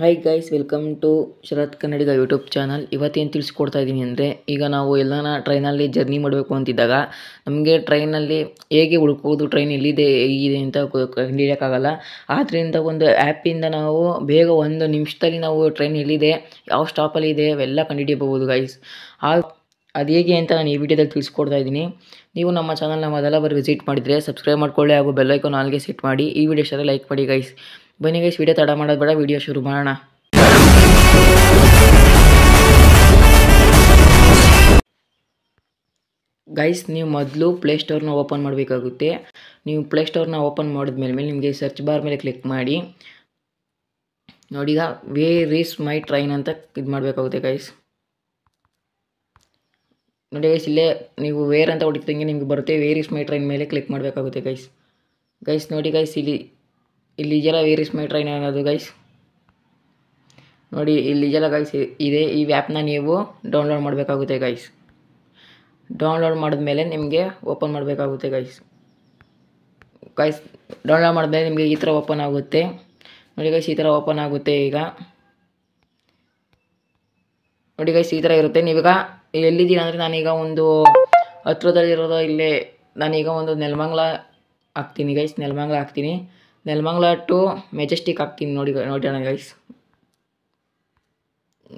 Hi guys welcome to Sharath Kannadiga YouTube channel ಇವತ್ತೇನು ತಿಳಿಸ್ಕೊಡ್ತಾ ಇದ್ದೀನಿ ಅಂದರೆ, ಈಗ ನಾವು ಎಲ್ಲನ ಟ್ರೈನಲ್ಲಿ ಜರ್ನಿ ಮಾಡಬೇಕು ಅಂತಿದ್ದಾಗ, ನಮಗೆ ಟ್ರೈನಲ್ಲಿ ಹೇಗೆ ಹುಡುಕೋದು ಟ್ರೈನ್ ಎಲ್ಲಿದೆ, ಹೇಗಿದೆ ಅಂತ ಕಂಡುಹಿಡಿಯೋಕ್ಕಾಗಲ್ಲ ಆದ್ದರಿಂದ ಒಂದು ಆ್ಯಪಿಂದ ನಾವು ಬೇಗ ಒಂದು ನಿಮಿಷದಲ್ಲಿ ನಾವು ಟ್ರೈನ್ ಎಲ್ಲಿದೆ, ಯಾವ ಸ್ಟಾಪಲ್ಲಿ ಇದೆ, ಅವೆಲ್ಲ ಕಂಡುಹಿಡಿಯಬಹುದು ಗೈಸ್ ಆ, ಅದು ಹೇಗೆ ಅಂತ ನಾನು ಈ ವಿಡಿಯೋದಲ್ಲಿ ತಿಳಿಸ್ಕೊಡ್ತಾ ಇದ್ದೀನಿ ನೀವು ನಮ್ಮ ಚಾನಲ್ನ ಮೊದಲ ಬಾರಿ ವಿಸಿಟ್ ಮಾಡಿದರೆ ಸಬ್ಸ್ಕ್ರೈಬ್ ಮಾಡ್ಕೊಳ್ಳಿ ಹಾಗೂ ಬೆಲ್ಲೈಕನ್ ಆಲ್ಗೆ ಸೆಟ್ ಮಾಡಿ, ಈ ವಿಡಿಯೋ ಇಷ್ಟ ಲೈಕ್ ಮಾಡಿ ಗೈಸ್ ಬನ್ನಿ ಗೈಸ್ ವಿಡಿಯೋ ತಡ ಮಾಡೋದು ಬೇಡ ವಿಡಿಯೋ ಶುರು ಮಾಡೋಣ. ಗೈಸ್ ನೀವು ಮೊದಲು ಪ್ಲೇಸ್ಟೋರ್ನ ಓಪನ್ ಮಾಡಬೇಕಾಗುತ್ತೆ. ನೀವು ಪ್ಲೇಸ್ಟೋರ್ನ ಓಪನ್ ಮಾಡಿದ್ಮೇಲೆ ಮೇಲೆ ನಿಮಗೆ ಸರ್ಚ್ ಬಾರ್ ಮೇಲೆ ಕ್ಲಿಕ್ ಮಾಡಿ. ನೋಡಿ ಈಗ ವೇರ್ ಈಸ್ ಮೈ ಟ್ರೈನ್ ಅಂತ ಇದು ಮಾಡಬೇಕಾಗುತ್ತೆ ಗೈಸ್ ನೋಡಿ ಗೈಸ್ ಇಲ್ಲೇ ನೀವು ವೇರ್ ಅಂತ ಹೊಡಿತಂಗೆ ನಿಮಗೆ ಬರುತ್ತೆ. ವೇರ್ ಈಸ್ ಮೈ ಟ್ರೈನ್ ಮೇಲೆ ಕ್ಲಿಕ್ ಮಾಡಬೇಕಾಗುತ್ತೆ ಗೈಸ್ ಗೈಸ್ ನೋಡಿ ಗೈಸ್ ಇಲ್ಲಿ ಇಲ್ಲಿ ಜಲ ವೇರ್ ಇಸ್ ಮೈ ಟ್ರೈನ್ ಅನ್ನೋದು ಗೈಸ್ ನೋಡಿ, ಇಲ್ಲಿ ಜಲ ಗೈಸ್ ಇದೆ. ಈ ಆ್ಯಪ್ನ ನೀವು ಡೌನ್ಲೋಡ್ ಮಾಡಬೇಕಾಗುತ್ತೆ ಗೈಸ್ ಡೌನ್ಲೋಡ್ ಮಾಡಿದ್ಮೇಲೆ ನಿಮಗೆ ಓಪನ್ ಮಾಡಬೇಕಾಗುತ್ತೆ ಗೈಸ್ ಗೈಸ್ ಡೌನ್ಲೋಡ್ ಮಾಡಿದ್ಮೇಲೆ ನಿಮಗೆ ಈ ಥರ ಓಪನ್ ಆಗುತ್ತೆ. ನೋಡಿ ಗೈಸ್ ಈ ಥರ ಓಪನ್ ಆಗುತ್ತೆ ಈಗ. ನೋಡಿ ಗೈಸ್ ಈ ಥರ ಇರುತ್ತೆ. ನೀವೀಗ ಎಲ್ಲಿದ್ದೀರಾ ಅಂದರೆ ನಾನೀಗ ಒಂದು ಹತ್ರದಲ್ಲಿರೋದು ಇಲ್ಲೇ. ನಾನೀಗ ಒಂದು ನೆಲಮಂಗ್ಲ ಹಾಕ್ತೀನಿ ಗೈಸ್ ನೆಲಮಂಗ್ಲ ಹಾಕ್ತೀನಿ. ನೆಲಮಂಗ್ಲ ಟು ಮೆಜೆಸ್ಟಿಕ್ ಹಾಕ್ತೀನಿ ನೋಡಿ ನೋಡೋಣ ಗೈಸ್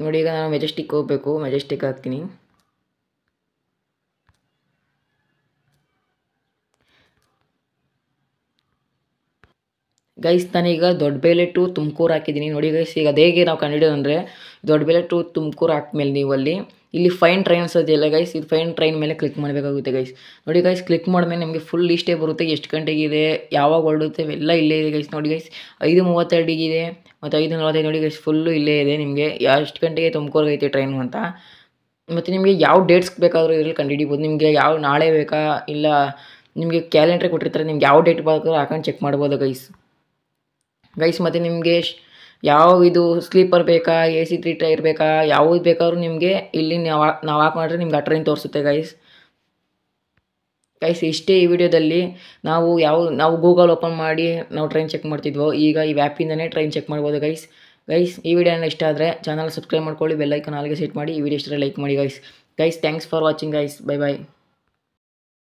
ನೋಡಿ ಈಗ ನಾನು ಮೆಜೆಸ್ಟಿಕ್ ಹೋಗಬೇಕು, ಮೆಜೆಸ್ಟಿಕ್ ಹಾಕ್ತೀನಿ. ಗೈಸ್ ನಾನೀಗ ದೊಡ್ಡಬೇಲೆ ಟು ತುಮಕೂರು ಹಾಕಿದ್ದೀನಿ. ನೋಡಿ ಗೈಸ್ ಈಗ ಅದೇಗೆ ನಾವು ಕಂಡುಹಿಡಿಯೋದು ಅಂದರೆ ದೊಡ್ಡಬೇಲೆ ಟು ತುಮಕೂರು ಹಾಕ್ಮೇಲೆ ನೀವು ಅಲ್ಲಿ ಇಲ್ಲಿ ಫೈನ್ ಟ್ರೈನ್ಸ್ ಅನ್ಸೋದಿಲ್ಲ ಗೈಸ್ ಇದು ಫೈನ್ ಟ್ರೈನ್ ಮೇಲೆ ಕ್ಲಿಕ್ ಮಾಡಬೇಕಾಗುತ್ತೆ ಗೈಸ್ ನೋಡಿ ಗೈಸ್ ಕ್ಲಿಕ್ ಮಾಡಿದ್ಮೇಲೆ ನಿಮಗೆ ಫುಲ್ ಲಿಸ್ಟೇ ಬರುತ್ತೆ, ಎಷ್ಟು ಗಂಟೆಗಿದೆ, ಯಾವಾಗ ಹೊರಡುತ್ತೆ, ಎಲ್ಲ ಇಲ್ಲೇ ಇದೆ ಗೈಸ್ ನೋಡಿ ಗೈಸ್ ಐದು ಮೂವತ್ತೆರಡಿಗಿದೆ ಮತ್ತು ಐದು ನಲವತ್ತೈದು, ನೋಡಿ ಗೈಸ್ ಫುಲ್ಲು ಇಲ್ಲೇ ಇದೆ ನಿಮಗೆ. ಎಷ್ಟು ಗಂಟೆಗೆ ತುಮಕೂರಿಗೆ ಐತೆ ಟ್ರೈನು ಅಂತ. ಮತ್ತು ನಿಮಗೆ ಯಾವ ಡೇಟ್ಸ್ ಬೇಕಾದರೂ ಇದರಲ್ಲಿ ಕಂಡುಹಿಡಿಬೋದು. ನಿಮಗೆ ಯಾವ ನಾಳೆ ಬೇಕಾ, ಇಲ್ಲ ನಿಮಗೆ ಕ್ಯಾಲೆಂಡ್ರ್ ಕೊಟ್ಟಿರ್ತಾರೆ, ನಿಮ್ಗೆ ಯಾವ ಡೇಟ್ ಬೇಕಾದ್ರೂ ಹಾಕೊಂಡು ಚೆಕ್ ಮಾಡ್ಬೋದು ಗೈಸ್ ಗೈಸ್ ಮತ್ತು ನಿಮಗೆ ಯಾವ ಇದು ಸ್ಲೀಪರ್ ಬೇಕಾ ಎ ಸಿ ತ್ರೀ ಟೈರ್ ಬೇಕಾ, ಯಾವುದು ಬೇಕಾದ್ರೂ ನಿಮಗೆ ಇಲ್ಲಿ ನಾವು ನಾವು ಹಾಕಿ ಮಾಡಿದ್ರೆ ನಿಮ್ಗೆ ಆ ಟ್ರೈನ್ ತೋರಿಸುತ್ತೆ ಗೈಸ್ ಗೈಸ್ ಇಷ್ಟೇ ಈ ವಿಡಿಯೋದಲ್ಲಿ ನಾವು ಯಾವ, ನಾವು ಗೂಗಲ್ ಓಪನ್ ಮಾಡಿ ನಾವು ಟ್ರೈನ್ ಚೆಕ್ ಮಾಡ್ತಿದ್ವೋ, ಈಗ ಈ ವ್ಯಾಪಿಂದನೇ ಟ್ರೈನ್ ಚೆಕ್ ಮಾಡ್ಬೋದು ಗೈಸ್ ಗೈಸ್ ಈ ವಿಡಿಯೋನ ಇಷ್ಟ ಆದರೆ ಚಾನಲ್ ಸಬ್ಸ್ಕ್ರೈಬ್ ಮಾಡ್ಕೊಳ್ಳಿ ಬೆಲ್ಲೈಕನ್ ಆಲ್ಗೆ ಸೆಟ್ ಮಾಡಿ ಈ ವಿಡಿಯೋ ಇಷ್ಟರೆ ಲೈಕ್ ಮಾಡಿ guys guys thanks for watching guys bye bye